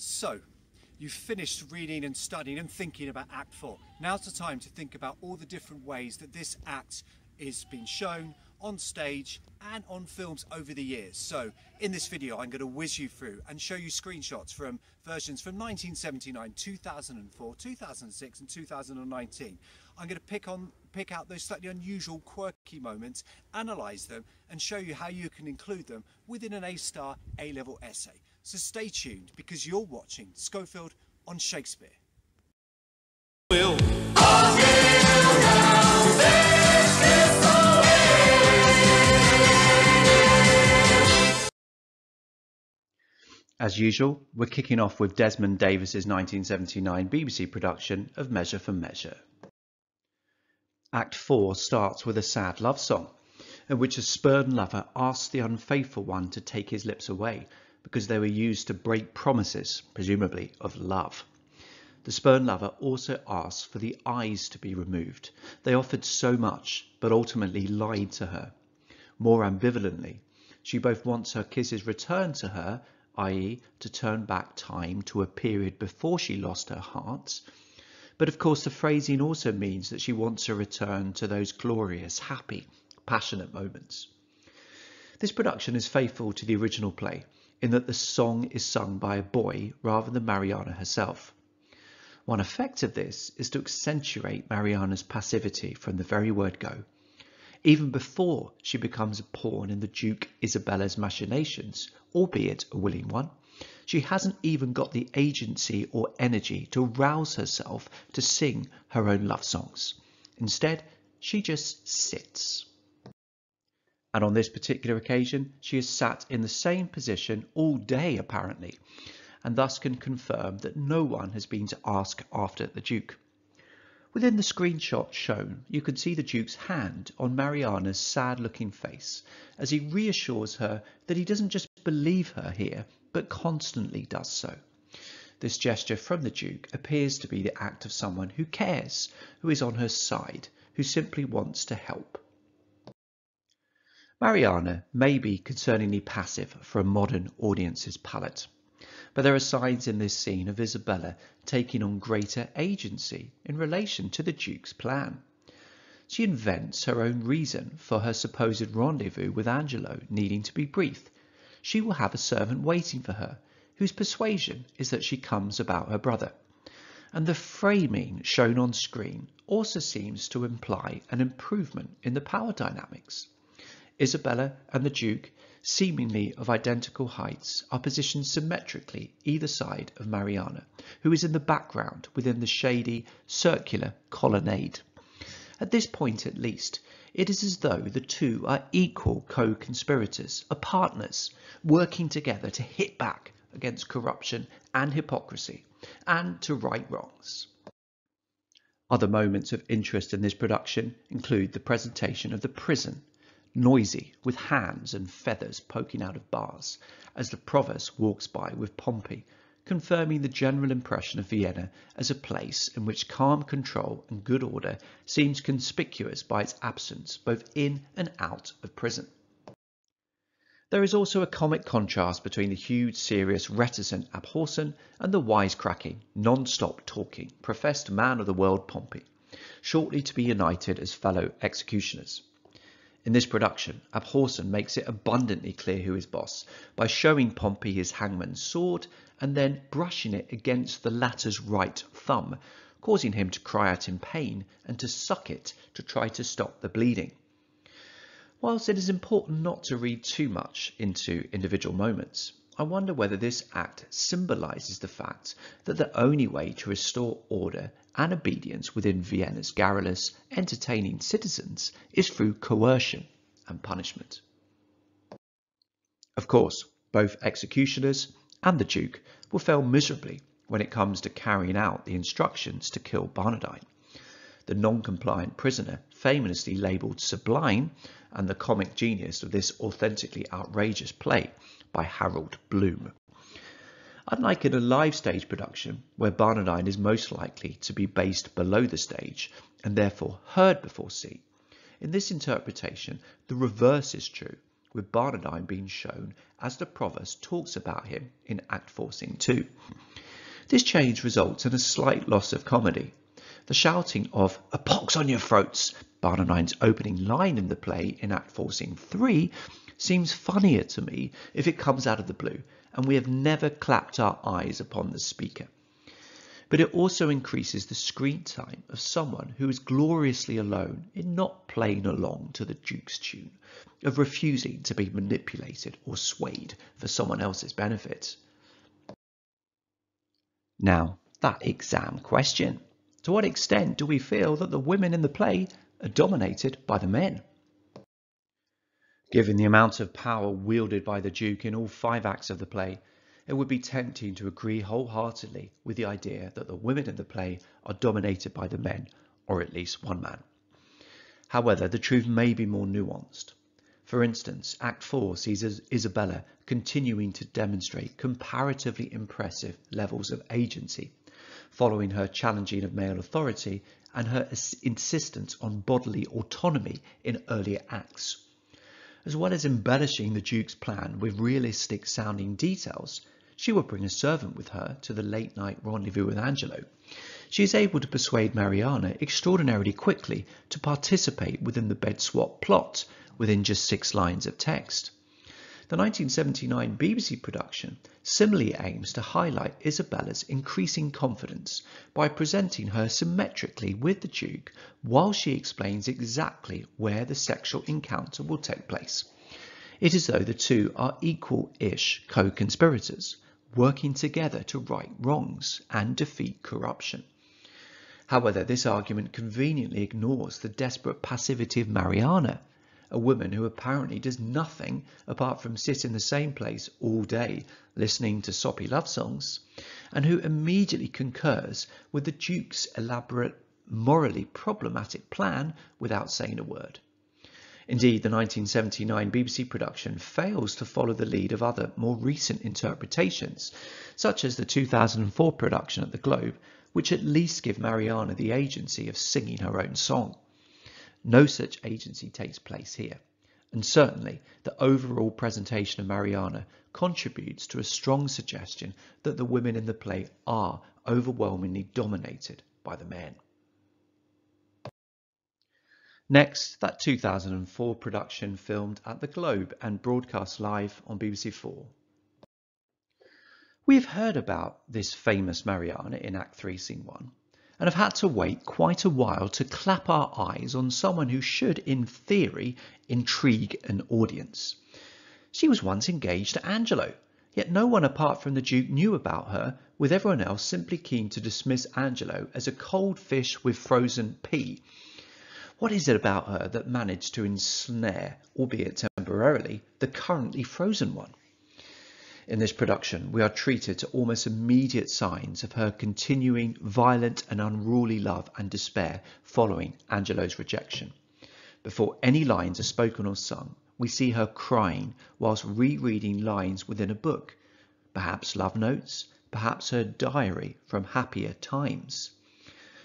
So, you've finished reading and studying and thinking about Act 4. Now's the time to think about all the different ways that this act is being shown on stage and on films over the years. So, in this video, I'm going to whiz you through and show you screenshots from versions from 1979, 2004, 2006, and 2019. I'm going to pick on pick out those slightly unusual, quirky moments, analyse them, and show you how you can include them within an A-star A-level essay. So stay tuned because you're watching Schofield on Shakespeare. As usual, we're kicking off with Desmond Davis's 1979 BBC production of Measure for Measure. Act 4 starts with a sad love song, in which a spurned lover asks the unfaithful one to take his lips away because they were used to break promises, presumably of love. The spurned lover also asks for the eyes to be removed. They offered so much, but ultimately lied to her. More ambivalently, she both wants her kisses returned to her, i.e., to turn back time to a period before she lost her heart, but of course, the phrasing also means that she wants a return to those glorious, happy, passionate moments. This production is faithful to the original play in that the song is sung by a boy rather than Mariana herself. One effect of this is to accentuate Mariana's passivity from the very word go. Even before she becomes a pawn in the Duke Isabella's machinations, albeit a willing one, she hasn't even got the agency or energy to rouse herself to sing her own love songs. Instead, she just sits. And on this particular occasion, she has sat in the same position all day apparently, and thus can confirm that no one has been to ask after the Duke. Within the screenshot shown, you can see the Duke's hand on Mariana's sad-looking face as he reassures her that he doesn't just believe her here, but constantly does so. This gesture from the Duke appears to be the act of someone who cares, who is on her side, who simply wants to help. Mariana may be concerningly passive for a modern audience's palate, but there are signs in this scene of Isabella taking on greater agency in relation to the Duke's plan. She invents her own reason for her supposed rendezvous with Angelo needing to be brief, she will have a servant waiting for her, whose persuasion is that she comes about her brother. And the framing shown on screen also seems to imply an improvement in the power dynamics. Isabella and the Duke, seemingly of identical heights, are positioned symmetrically either side of Mariana, who is in the background within the shady, circular colonnade. At this point at least, it is as though the two are equal co-conspirators, are partners, working together to hit back against corruption and hypocrisy, and to right wrongs. Other moments of interest in this production include the presentation of the prison, noisy, with hands and feathers poking out of bars, as the provost walks by with Pompey confirming the general impression of Vienna as a place in which calm control and good order seems conspicuous by its absence both in and out of prison. There is also a comic contrast between the huge, serious, reticent Abhorson and the wisecracking, non-stop talking, professed man of the world Pompey, shortly to be united as fellow executioners. In this production, Abhorson makes it abundantly clear who is boss by showing Pompey his hangman's sword and then brushing it against the latter's right thumb, causing him to cry out in pain and to suck it to try to stop the bleeding. Whilst it is important not to read too much into individual moments, I wonder whether this act symbolises the fact that the only way to restore order and obedience within Vienna's garrulous, entertaining citizens is through coercion and punishment. Of course, both executioners and the Duke will fail miserably when it comes to carrying out the instructions to kill Barnardine. The non-compliant prisoner, famously labelled Sublime and the comic genius of this authentically outrageous play, by Harold Bloom. Unlike in a live stage production, where Barnardine is most likely to be based below the stage and therefore heard before seen, in this interpretation the reverse is true, with Barnardine being shown as the Provost talks about him in Act 4 Scene 2. This change results in a slight loss of comedy. The shouting of a pox on your throats, Barnardine's opening line in the play in Act 4 Scene 3, seems funnier to me if it comes out of the blue and we have never clapped our eyes upon the speaker. But it also increases the screen time of someone who is gloriously alone in not playing along to the Duke's tune, of refusing to be manipulated or swayed for someone else's benefit. Now, that exam question. To what extent do we feel that the women in the play are dominated by the men? Given the amount of power wielded by the Duke in all five acts of the play, it would be tempting to agree wholeheartedly with the idea that the women in the play are dominated by the men, or at least one man. However, the truth may be more nuanced. For instance, Act 4 sees Isabella continuing to demonstrate comparatively impressive levels of agency, following her challenging of male authority and her insistence on bodily autonomy in earlier acts. As well as embellishing the Duke's plan with realistic sounding details, she will bring a servant with her to the late night rendezvous with Angelo. She is able to persuade Mariana extraordinarily quickly to participate within the bed swap plot within just six lines of text. The 1979 BBC production similarly aims to highlight Isabella's increasing confidence by presenting her symmetrically with the Duke while she explains exactly where the sexual encounter will take place. It is though the two are equal-ish co-conspirators, working together to right wrongs and defeat corruption. However, this argument conveniently ignores the desperate passivity of Mariana, a woman who apparently does nothing apart from sit in the same place all day listening to soppy love songs, and who immediately concurs with the Duke's elaborate, morally problematic plan without saying a word. Indeed, the 1979 BBC production fails to follow the lead of other, more recent interpretations, such as the 2004 production at the Globe, which at least give Mariana the agency of singing her own song. No such agency takes place here, and certainly the overall presentation of Mariana contributes to a strong suggestion that the women in the play are overwhelmingly dominated by the men. Next, that 2004 production filmed at the Globe and broadcast live on BBC Four. We have heard about this famous Mariana in Act 3, Scene 1, and have had to wait quite a while to clap our eyes on someone who should, in theory, intrigue an audience. She was once engaged to Angelo, yet no one apart from the Duke knew about her, with everyone else simply keen to dismiss Angelo as a cold fish with frozen pea what is it about her that managed to ensnare, albeit temporarily, the currently frozen one? In this production, we are treated to almost immediate signs of her continuing violent and unruly love and despair following Angelo's rejection. Before any lines are spoken or sung, we see her crying whilst rereading lines within a book, perhaps love notes, perhaps her diary from happier times.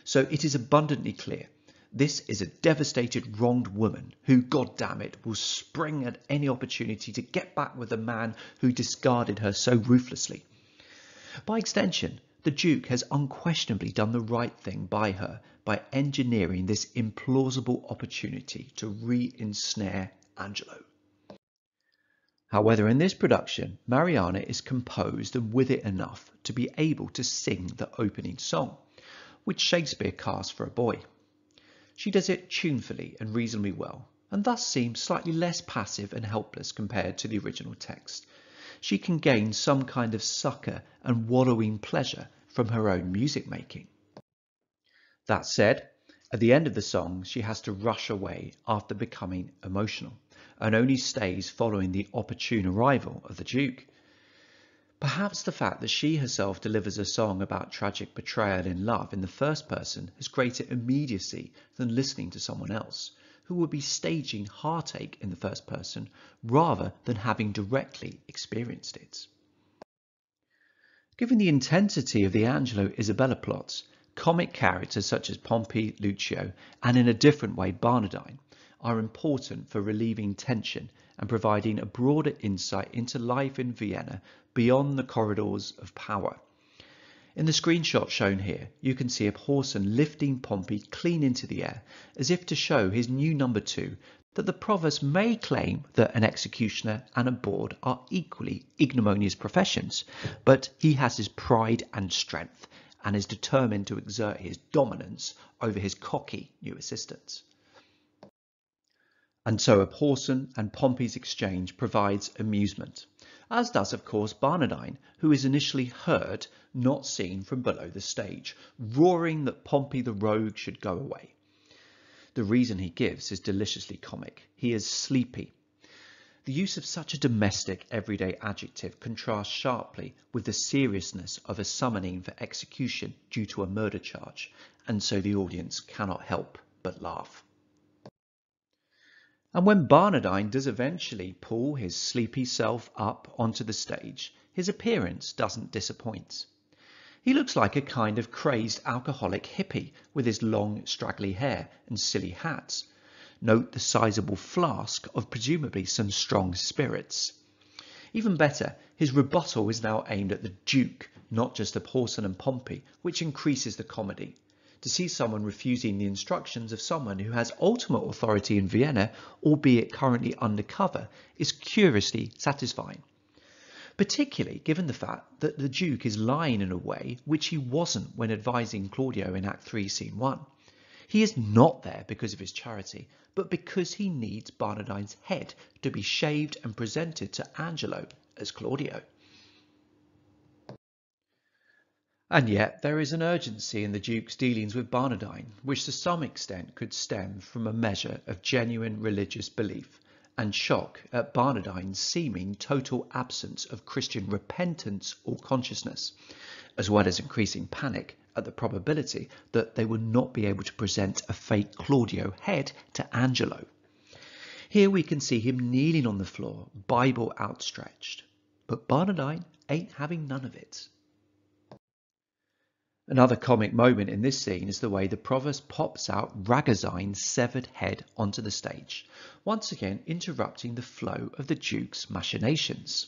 So it is abundantly clear this is a devastated, wronged woman who, god damn it, will spring at any opportunity to get back with the man who discarded her so ruthlessly. By extension, the Duke has unquestionably done the right thing by her by engineering this implausible opportunity to re-ensnare Angelo. However, in this production, Mariana is composed and with it enough to be able to sing the opening song, which Shakespeare cast for a boy. She does it tunefully and reasonably well, and thus seems slightly less passive and helpless compared to the original text. She can gain some kind of succour and wallowing pleasure from her own music making. That said, at the end of the song, she has to rush away after becoming emotional and only stays following the opportune arrival of the Duke. Perhaps the fact that she herself delivers a song about tragic betrayal in love in the first person has greater immediacy than listening to someone else, who would be staging heartache in the first person rather than having directly experienced it. Given the intensity of the Angelo Isabella plots, comic characters such as Pompey, Lucio, and in a different way Barnardine, are important for relieving tension and providing a broader insight into life in Vienna beyond the corridors of power. In the screenshot shown here, you can see Abhorson lifting Pompey clean into the air, as if to show his new number two that the provost may claim that an executioner and a bawd are equally ignominious professions, but he has his pride and strength and is determined to exert his dominance over his cocky new assistants. And so Abhorson and Pompey's exchange provides amusement, as does of course Barnardine, who is initially heard, not seen from below the stage, roaring that Pompey the rogue should go away. The reason he gives is deliciously comic. He is sleepy. The use of such a domestic, everyday adjective contrasts sharply with the seriousness of a summoning for execution due to a murder charge, and so the audience cannot help but laugh. And when Barnardine does eventually pull his sleepy self up onto the stage, his appearance doesn't disappoint. He looks like a kind of crazed alcoholic hippie with his long straggly hair and silly hats. Note the sizable flask of presumably some strong spirits. Even better, his rebuttal is now aimed at the Duke, not just Abhorson and Pompey, which increases the comedy to see someone refusing the instructions of someone who has ultimate authority in Vienna, albeit currently undercover, is curiously satisfying. Particularly given the fact that the Duke is lying in a way which he wasn't when advising Claudio in Act 3, Scene 1. He is not there because of his charity, but because he needs Barnardine's head to be shaved and presented to Angelo as Claudio. And yet there is an urgency in the Duke's dealings with Barnardine, which to some extent could stem from a measure of genuine religious belief and shock at Barnardine's seeming total absence of Christian repentance or consciousness, as well as increasing panic at the probability that they would not be able to present a fake Claudio head to Angelo. Here we can see him kneeling on the floor, Bible outstretched. But Barnardine ain't having none of it. Another comic moment in this scene is the way the provost pops out Ragozine's severed head onto the stage, once again interrupting the flow of the Duke's machinations.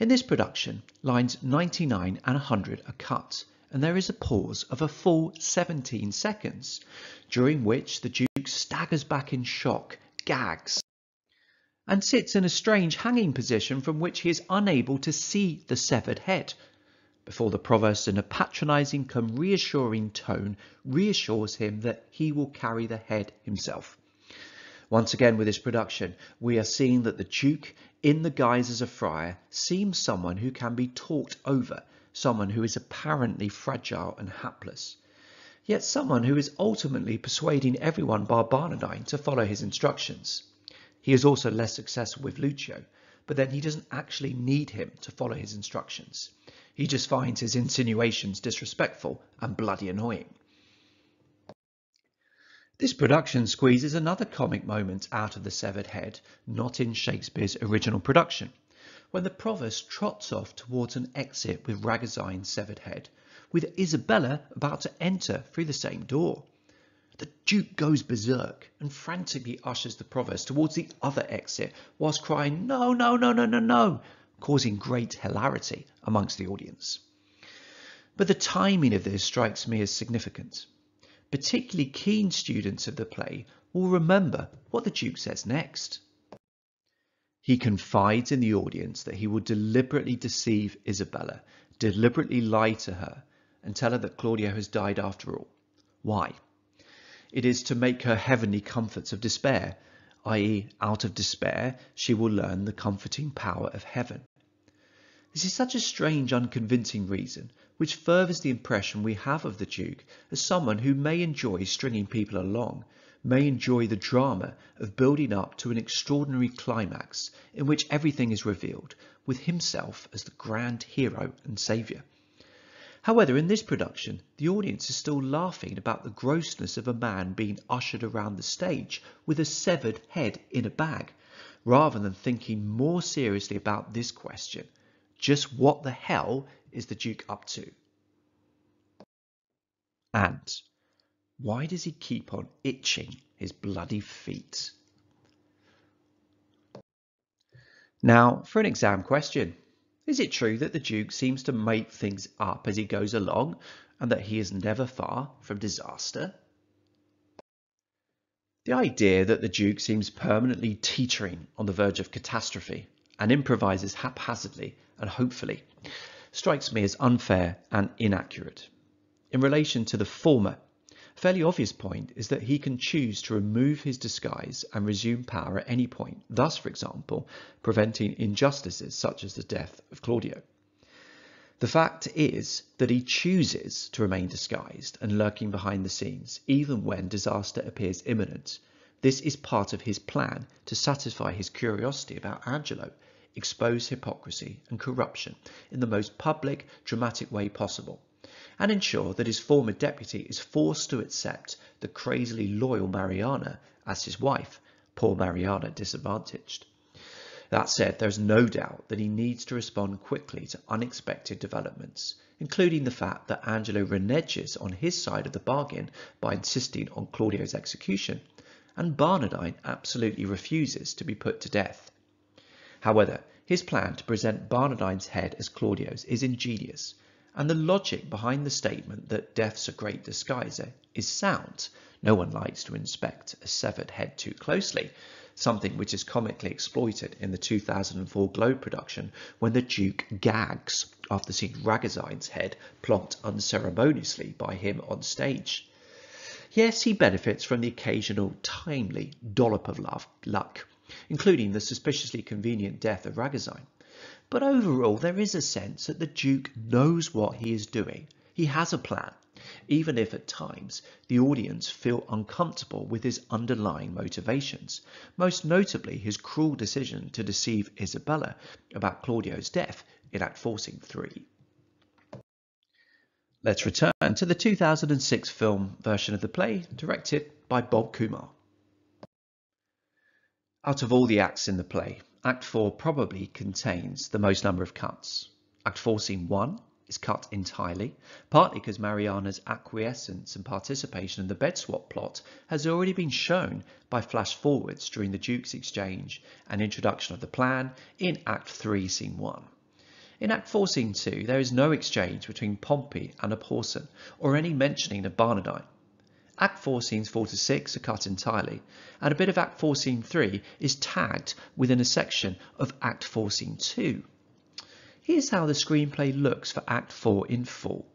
In this production, lines 99 and 100 are cut, and there is a pause of a full 17 seconds, during which the Duke staggers back in shock, gags, and sits in a strange hanging position from which he is unable to see the severed head, before the provost in a patronising come reassuring tone reassures him that he will carry the head himself. Once again with this production, we are seeing that the Duke, in the guise as a friar, seems someone who can be talked over, someone who is apparently fragile and hapless, yet someone who is ultimately persuading everyone bar Barnardine to follow his instructions. He is also less successful with Lucio, but then he doesn't actually need him to follow his instructions. He just finds his insinuations disrespectful and bloody annoying. This production squeezes another comic moment out of the severed head, not in Shakespeare's original production, when the provost trots off towards an exit with Ragozine's severed head, with Isabella about to enter through the same door. The Duke goes berserk and frantically ushers the provost towards the other exit whilst crying, No, no, no, no, no, no, causing great hilarity amongst the audience. But the timing of this strikes me as significant. Particularly keen students of the play will remember what the Duke says next. He confides in the audience that he will deliberately deceive Isabella, deliberately lie to her, and tell her that Claudio has died after all. Why? It is to make her heavenly comforts of despair, i.e., out of despair, she will learn the comforting power of heaven. This is such a strange, unconvincing reason, which furthers the impression we have of the Duke as someone who may enjoy stringing people along, may enjoy the drama of building up to an extraordinary climax in which everything is revealed, with himself as the grand hero and saviour. However, in this production, the audience is still laughing about the grossness of a man being ushered around the stage with a severed head in a bag, rather than thinking more seriously about this question just what the hell is the Duke up to? And why does he keep on itching his bloody feet? Now, for an exam question. Is it true that the Duke seems to make things up as he goes along and that he is never far from disaster? The idea that the Duke seems permanently teetering on the verge of catastrophe and improvises haphazardly and hopefully strikes me as unfair and inaccurate. In relation to the former, a fairly obvious point is that he can choose to remove his disguise and resume power at any point, thus, for example, preventing injustices such as the death of Claudio. The fact is that he chooses to remain disguised and lurking behind the scenes, even when disaster appears imminent. This is part of his plan to satisfy his curiosity about Angelo, expose hypocrisy and corruption in the most public, dramatic way possible, and ensure that his former deputy is forced to accept the crazily loyal Mariana as his wife, poor Mariana disadvantaged. That said, there's no doubt that he needs to respond quickly to unexpected developments, including the fact that Angelo reneges on his side of the bargain by insisting on Claudio's execution, and Barnardine absolutely refuses to be put to death. However, his plan to present Barnardine's head as Claudio's is ingenious, and the logic behind the statement that death's a great disguiser is sound. No one likes to inspect a severed head too closely, something which is comically exploited in the 2004 Globe production when the Duke gags after seeing Ragozine's head plonked unceremoniously by him on stage. Yes, he benefits from the occasional timely dollop of luck, including the suspiciously convenient death of Ragozine. But overall, there is a sense that the Duke knows what he is doing. He has a plan, even if at times the audience feel uncomfortable with his underlying motivations, most notably his cruel decision to deceive Isabella about Claudio's death in Act 4 Scene 3. Let's return to the 2006 film version of the play, directed by Bob Komar. Out of all the acts in the play, Act 4 probably contains the most number of cuts. Act 4 Scene 1 is cut entirely, partly because Mariana's acquiescence and participation in the bed swap plot has already been shown by flash forwards during the Duke's exchange and introduction of the plan in Act 3, Scene 1. In Act 4, Scene 2, there is no exchange between Pompey and Abhorson or any mentioning of Barnardine. Act 4 scenes 4 to 6 are cut entirely, and a bit of Act 4 scene 3 is tagged within a section of Act 4 scene 2. Here's how the screenplay looks for Act 4 in full.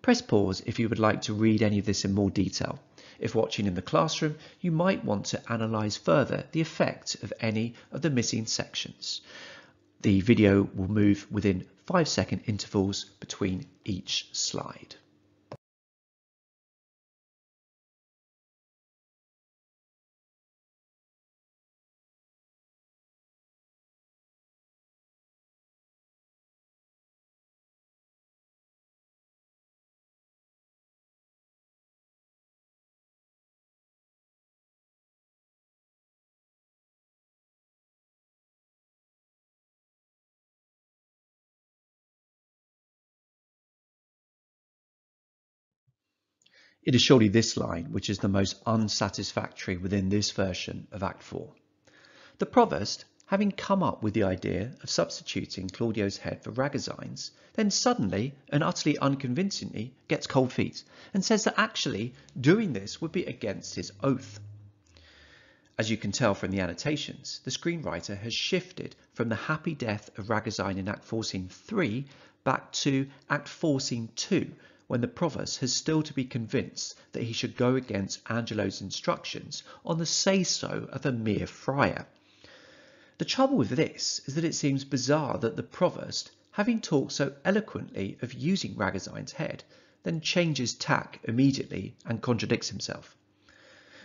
Press pause if you would like to read any of this in more detail. If watching in the classroom, you might want to analyse further the effect of any of the missing sections. The video will move within 5 second intervals between each slide. It is surely this line which is the most unsatisfactory within this version of Act 4. The Provost, having come up with the idea of substituting Claudio's head for Ragozine's, then suddenly and utterly unconvincingly gets cold feet and says that actually doing this would be against his oath. As you can tell from the annotations, the screenwriter has shifted from the happy death of Ragozine in Act 4 Scene 3 back to Act 4 Scene 2 when the provost has still to be convinced that he should go against Angelo's instructions on the say-so of a mere friar. The trouble with this is that it seems bizarre that the provost, having talked so eloquently of using Ragozine's head, then changes tack immediately and contradicts himself.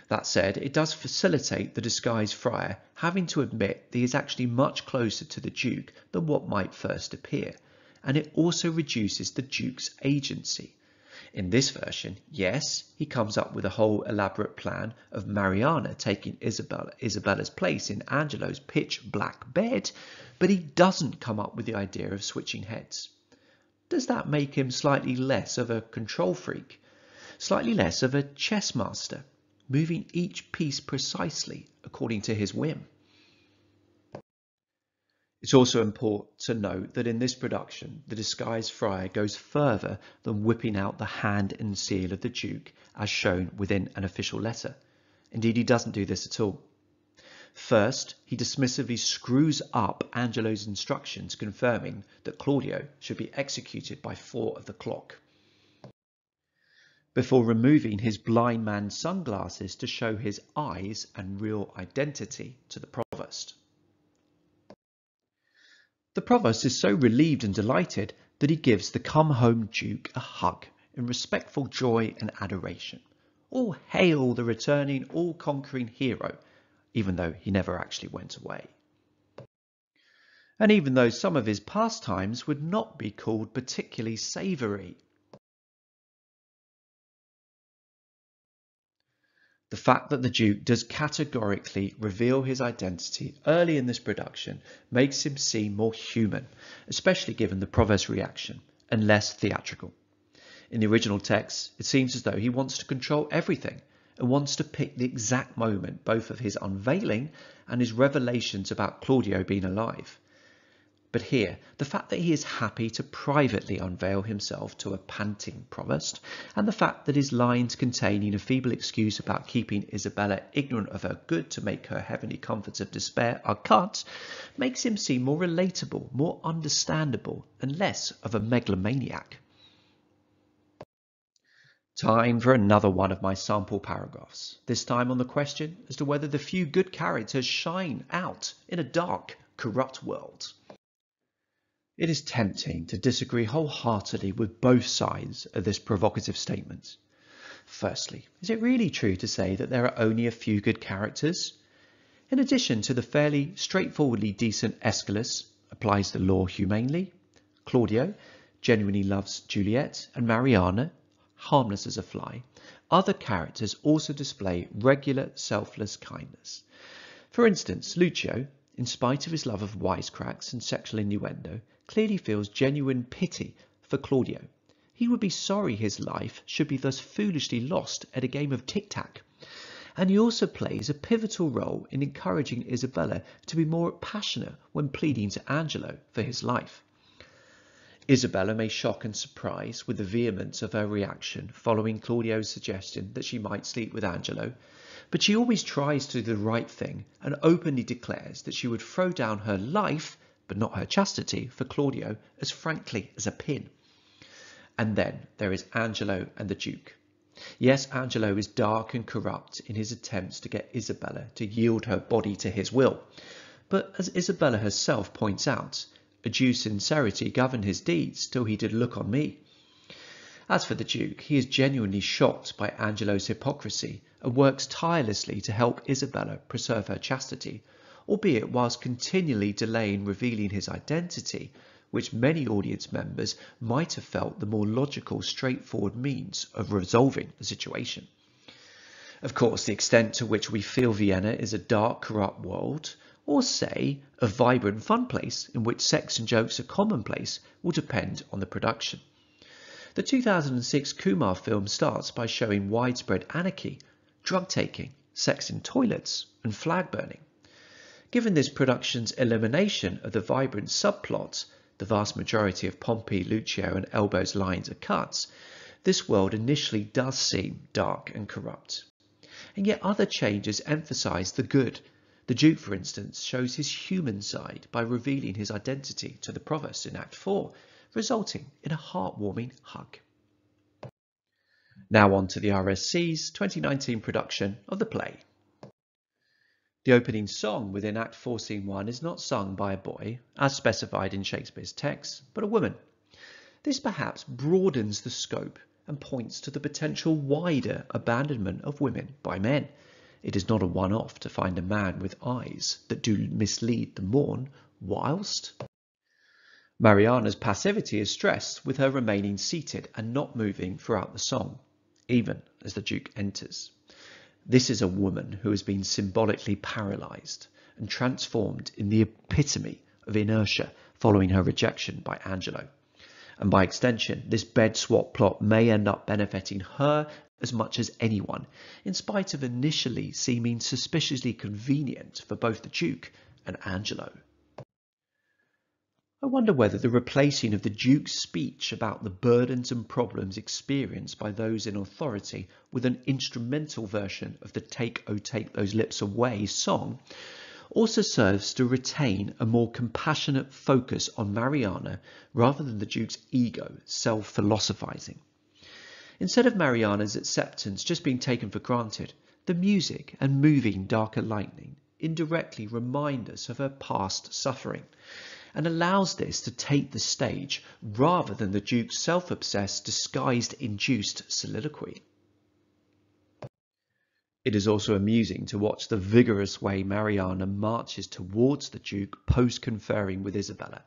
That said, it does facilitate the disguised friar having to admit that he is actually much closer to the Duke than what might first appear, and it also reduces the Duke's agency. In this version, yes, he comes up with a whole elaborate plan of Mariana taking Isabella, Isabella's place in Angelo's pitch black bed, but he doesn't come up with the idea of switching heads. Does that make him slightly less of a control freak? Slightly less of a chess master, moving each piece precisely according to his whim? It's also important to note that in this production, the disguised friar goes further than whipping out the hand and seal of the Duke as shown within an official letter. Indeed, he doesn't do this at all. First, he dismissively screws up Angelo's instructions confirming that Claudio should be executed by four of the clock before removing his blind man's sunglasses to show his eyes and real identity to the provost. The provost is so relieved and delighted that he gives the come home duke a hug in respectful joy and adoration. All hail the returning, all conquering hero, even though he never actually went away. And even though some of his pastimes would not be called particularly savoury The fact that the Duke does categorically reveal his identity early in this production makes him seem more human, especially given the Provost's reaction, and less theatrical. In the original text, it seems as though he wants to control everything and wants to pick the exact moment both of his unveiling and his revelations about Claudio being alive. But here, the fact that he is happy to privately unveil himself to a panting provost, and the fact that his lines containing a feeble excuse about keeping Isabella ignorant of her good to make her heavenly comforts of despair are cut, makes him seem more relatable, more understandable, and less of a megalomaniac. Time for another one of my sample paragraphs, this time on the question as to whether the few good characters shine out in a dark, corrupt world. It is tempting to disagree wholeheartedly with both sides of this provocative statement. Firstly, is it really true to say that there are only a few good characters? In addition to the fairly straightforwardly decent Escalus, applies the law humanely, Claudio genuinely loves Juliet, and Mariana, harmless as a fly, other characters also display regular selfless kindness. For instance, Lucio, in spite of his love of wisecracks and sexual innuendo, clearly feels genuine pity for Claudio. He would be sorry his life should be thus foolishly lost at a game of tic-tac. And he also plays a pivotal role in encouraging Isabella to be more passionate when pleading to Angelo for his life. Isabella may shock and surprise with the vehemence of her reaction following Claudio's suggestion that she might sleep with Angelo, but she always tries to do the right thing and openly declares that she would throw down her life but not her chastity, for Claudio as frankly as a pin. And then there is Angelo and the Duke. Yes, Angelo is dark and corrupt in his attempts to get Isabella to yield her body to his will. But as Isabella herself points out, a due sincerity governed his deeds till he did look on me. As for the Duke, he is genuinely shocked by Angelo's hypocrisy and works tirelessly to help Isabella preserve her chastity, albeit whilst continually delaying revealing his identity, which many audience members might have felt the more logical, straightforward means of resolving the situation. Of course, the extent to which we feel Vienna is a dark, corrupt world, or say, a vibrant, fun place in which sex and jokes are commonplace, will depend on the production. The 2006 Komar film starts by showing widespread anarchy, drug taking, sex in toilets, and flag burning. Given this production's elimination of the vibrant subplots, the vast majority of Pompey, Lucio, and Elbow's lines are cuts, this world initially does seem dark and corrupt. And yet other changes emphasize the good. The Duke, for instance, shows his human side by revealing his identity to the Provost in Act 4, resulting in a heartwarming hug. Now on to the RSC's 2019 production of the play. The opening song within Act 4, Scene 1 is not sung by a boy, as specified in Shakespeare's text, but a woman. This perhaps broadens the scope and points to the potential wider abandonment of women by men. It is not a one-off to find a man with eyes that do mislead the morn, whilst Mariana's passivity is stressed with her remaining seated and not moving throughout the song, even as the Duke enters. This is a woman who has been symbolically paralyzed and transformed in the epitome of inertia following her rejection by Angelo. And by extension, this bed swap plot may end up benefiting her as much as anyone, in spite of initially seeming suspiciously convenient for both the Duke and Angelo. I wonder whether the replacing of the Duke's speech about the burdens and problems experienced by those in authority with an instrumental version of the Take Oh Take Those Lips Away song also serves to retain a more compassionate focus on Mariana rather than the Duke's ego self-philosophizing. Instead of Mariana's acceptance just being taken for granted, the music and moving darker lightning indirectly remind us of her past suffering and allows this to take the stage rather than the Duke's self-obsessed disguised induced soliloquy. It is also amusing to watch the vigorous way Mariana marches towards the Duke post conferring with Isabella,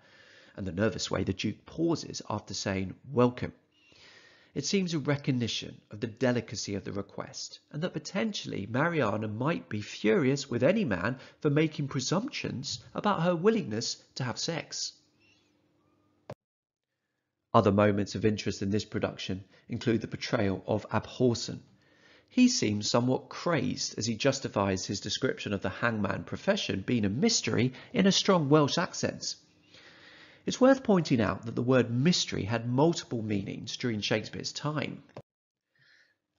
and the nervous way the Duke pauses after saying welcome. It seems a recognition of the delicacy of the request, and that potentially Mariana might be furious with any man for making presumptions about her willingness to have sex. Other moments of interest in this production include the portrayal of Abhorson, he seems somewhat crazed as he justifies his description of the hangman profession being a mystery in a strong Welsh accent. It's worth pointing out that the word mystery had multiple meanings during Shakespeare's time.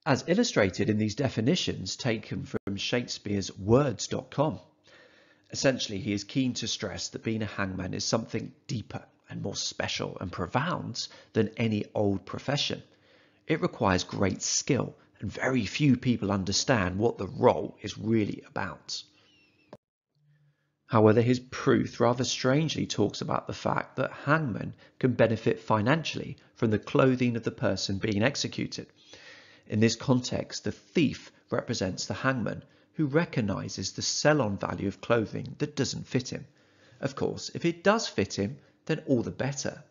As illustrated in these definitions taken from Shakespeare's words.com. Essentially, he is keen to stress that being a hangman is something deeper and more special and profound than any old profession. It requires great skill and very few people understand what the role is really about. However, his proof rather strangely talks about the fact that hangmen can benefit financially from the clothing of the person being executed. In this context, the thief represents the hangman who recognizes the sell-on value of clothing that doesn't fit him. Of course, if it does fit him, then all the better.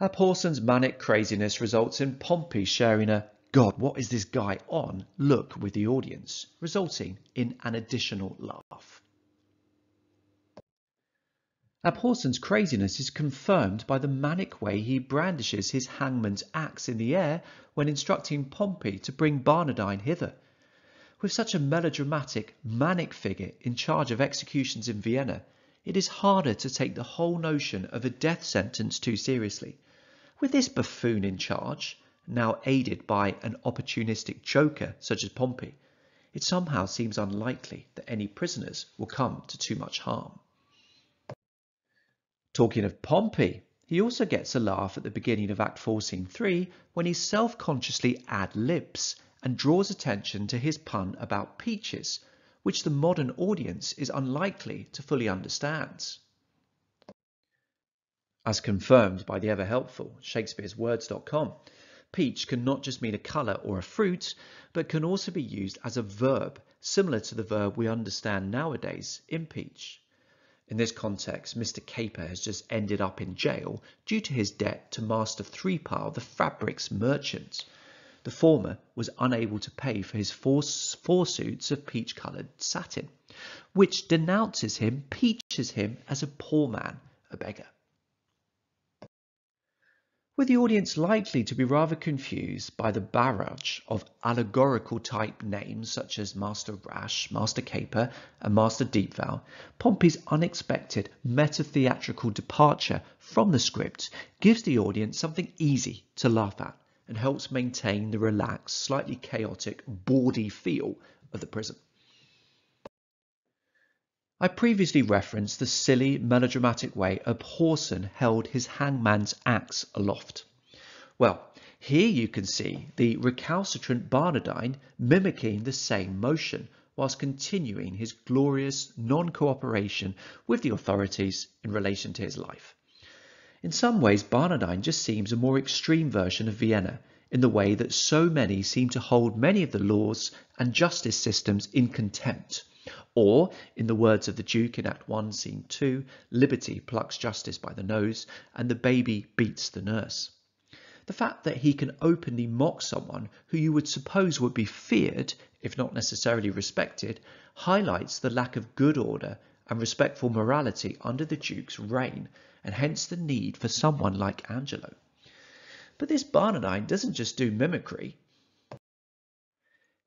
Abhorson's manic craziness results in Pompey sharing a God, what is this guy on look with the audience, resulting in an additional laugh. Abhorson's craziness is confirmed by the manic way he brandishes his hangman's axe in the air when instructing Pompey to bring Barnardine hither. With such a melodramatic, manic figure in charge of executions in Vienna, it is harder to take the whole notion of a death sentence too seriously. With this buffoon in charge, now aided by an opportunistic joker such as Pompey, it somehow seems unlikely that any prisoners will come to too much harm. Talking of Pompey, he also gets a laugh at the beginning of Act 4, Scene 3 when he self-consciously ad-libs and draws attention to his pun about peaches, which the modern audience is unlikely to fully understand. As confirmed by the ever helpful shakespeareswords.com, peach can not just mean a colour or a fruit, but can also be used as a verb, similar to the verb we understand nowadays, impeach. In this context, Mr. Caper has just ended up in jail due to his debt to Master Threepile, the fabrics merchant. The former was unable to pay for his four, four suits of peach-coloured satin, which denounces him, peaches him as a poor man, a beggar with the audience likely to be rather confused by the barrage of allegorical type names such as Master Rash, Master Caper, and Master Deepvow, Pompey's unexpected meta-theatrical departure from the script gives the audience something easy to laugh at and helps maintain the relaxed, slightly chaotic, bawdy feel of the prison. I previously referenced the silly, melodramatic way Abhorson held his hangman's axe aloft. Well, here you can see the recalcitrant Barnardine mimicking the same motion whilst continuing his glorious non-cooperation with the authorities in relation to his life. In some ways, Barnardine just seems a more extreme version of Vienna in the way that so many seem to hold many of the laws and justice systems in contempt or, in the words of the Duke in Act 1, Scene 2, liberty plucks justice by the nose and the baby beats the nurse. The fact that he can openly mock someone who you would suppose would be feared, if not necessarily respected, highlights the lack of good order and respectful morality under the Duke's reign, and hence the need for someone like Angelo. But this Barnardine doesn't just do mimicry,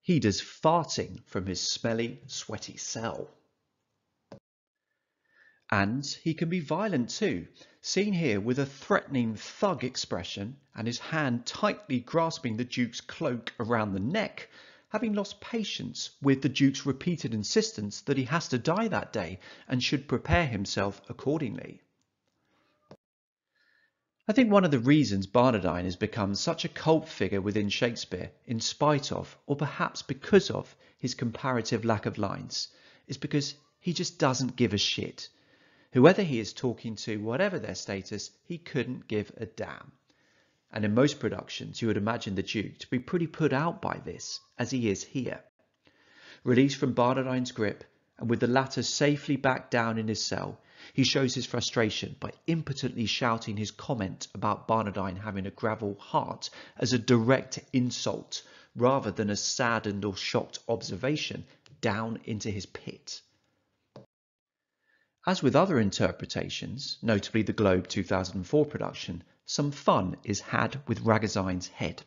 he does farting from his smelly, sweaty cell. And he can be violent too, seen here with a threatening thug expression and his hand tightly grasping the Duke's cloak around the neck, having lost patience with the Duke's repeated insistence that he has to die that day and should prepare himself accordingly. I think one of the reasons Barnardine has become such a cult figure within Shakespeare, in spite of, or perhaps because of, his comparative lack of lines, is because he just doesn't give a shit. Whoever he is talking to, whatever their status, he couldn't give a damn. And in most productions, you would imagine the Duke to be pretty put out by this, as he is here. Released from Barnardine's grip, and with the latter safely back down in his cell, he shows his frustration by impotently shouting his comment about Barnardine having a gravel heart as a direct insult rather than a saddened or shocked observation down into his pit. As with other interpretations, notably the Globe 2004 production, some fun is had with Ragozine's head.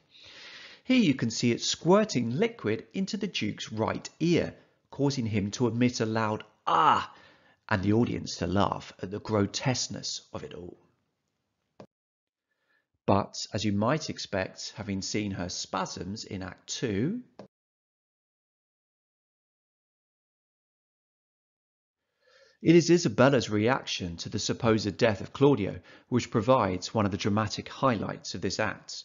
Here you can see it squirting liquid into the Duke's right ear, causing him to emit a loud ah and the audience to laugh at the grotesqueness of it all. But, as you might expect, having seen her spasms in Act 2, It is Isabella's reaction to the supposed death of Claudio which provides one of the dramatic highlights of this act.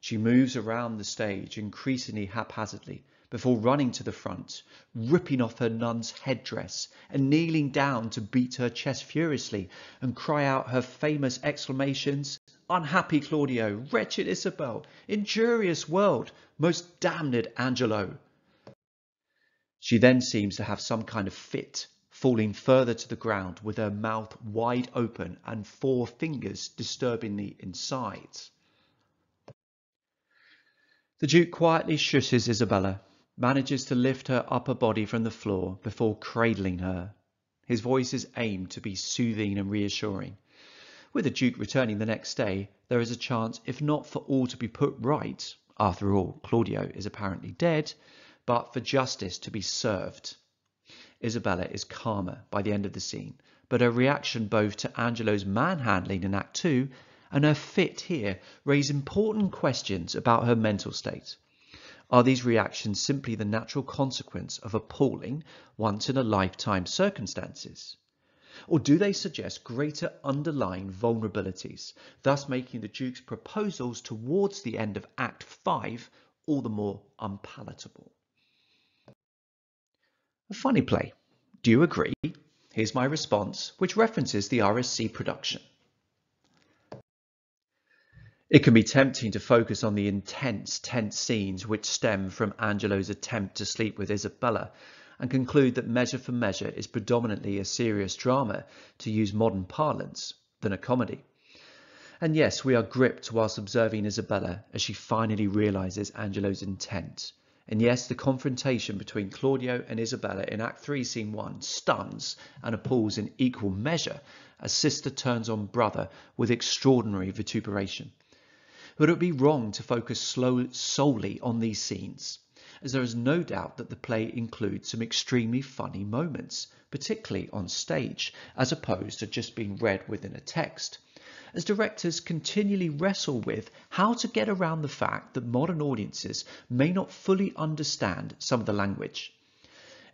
She moves around the stage increasingly haphazardly, before running to the front, ripping off her nun's headdress and kneeling down to beat her chest furiously and cry out her famous exclamations, Unhappy Claudio, wretched Isabel, injurious world, most damned Angelo. She then seems to have some kind of fit, falling further to the ground with her mouth wide open and four fingers disturbingly inside. The Duke quietly shushes Isabella manages to lift her upper body from the floor before cradling her. His voice is aimed to be soothing and reassuring. With the Duke returning the next day, there is a chance, if not for all to be put right, after all, Claudio is apparently dead, but for justice to be served. Isabella is calmer by the end of the scene, but her reaction both to Angelo's manhandling in Act 2 and her fit here raise important questions about her mental state. Are these reactions simply the natural consequence of appalling, once in a lifetime circumstances? Or do they suggest greater underlying vulnerabilities, thus making the Duke's proposals towards the end of Act 5 all the more unpalatable? A funny play. Do you agree? Here's my response, which references the RSC production. It can be tempting to focus on the intense, tense scenes which stem from Angelo's attempt to sleep with Isabella and conclude that Measure for Measure is predominantly a serious drama, to use modern parlance, than a comedy. And yes, we are gripped whilst observing Isabella as she finally realises Angelo's intent. And yes, the confrontation between Claudio and Isabella in Act 3, Scene 1 stuns and appalls in equal measure as sister turns on brother with extraordinary vituperation but it would be wrong to focus slow, solely on these scenes, as there is no doubt that the play includes some extremely funny moments, particularly on stage, as opposed to just being read within a text as directors continually wrestle with how to get around the fact that modern audiences may not fully understand some of the language.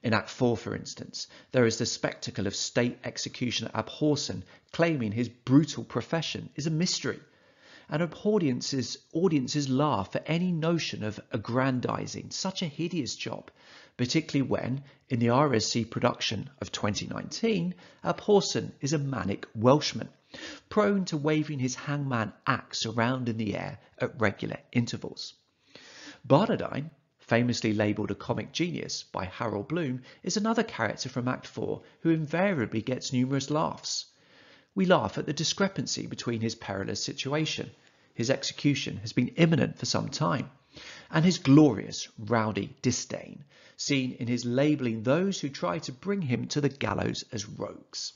In Act 4, for instance, there is the spectacle of state executioner Abhorson claiming his brutal profession is a mystery and audiences, audiences laugh at any notion of aggrandizing such a hideous job, particularly when, in the RSC production of 2019, Abhorson is a manic Welshman, prone to waving his hangman axe around in the air at regular intervals. Barnardine, famously labelled a comic genius by Harold Bloom, is another character from Act 4 who invariably gets numerous laughs. We laugh at the discrepancy between his perilous situation, his execution has been imminent for some time, and his glorious rowdy disdain, seen in his labelling those who try to bring him to the gallows as rogues.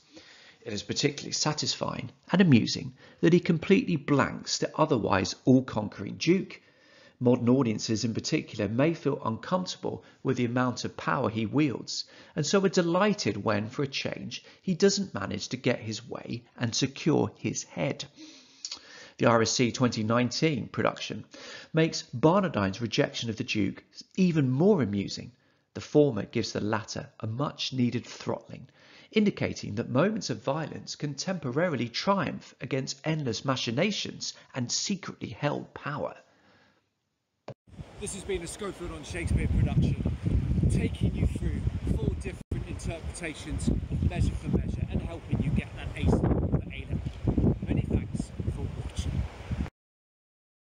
It is particularly satisfying and amusing that he completely blanks the otherwise all-conquering Duke, Modern audiences in particular may feel uncomfortable with the amount of power he wields, and so are delighted when, for a change, he doesn't manage to get his way and secure his head. The RSC 2019 production makes Barnardine's rejection of the Duke even more amusing. The former gives the latter a much needed throttling, indicating that moments of violence can temporarily triumph against endless machinations and secretly held power. This has been a Schofield on Shakespeare production, taking you through four different interpretations of Measure for Measure